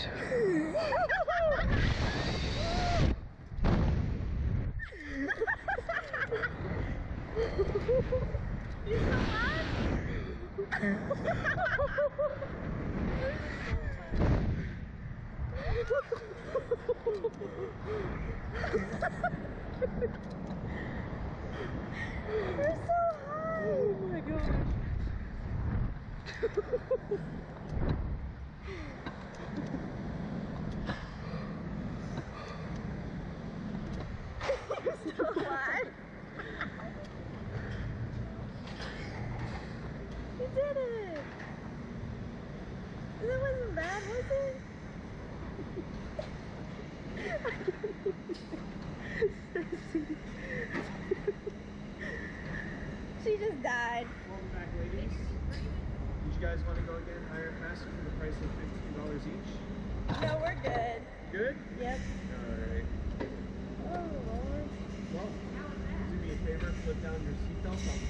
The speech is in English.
You're so high. Oh my gosh. did it. That wasn't bad, was it? she just died. Welcome back, ladies. Did you guys want to go again higher faster for the price of $15 each? No, we're good. Good? Yep. Alright. Oh, Lord. Well, do me a favor, flip down your seatbelts. I'll